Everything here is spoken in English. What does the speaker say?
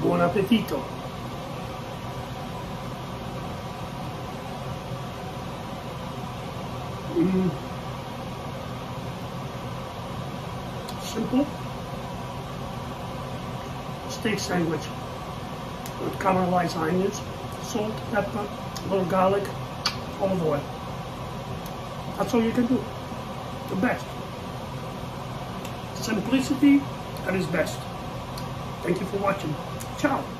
Buon appetito. Mm. Simple steak sandwich with caramelized onions, salt, pepper, a little garlic, olive oil. That's all you can do. The best. Simplicity at its best. Thank you for watching. Tchau!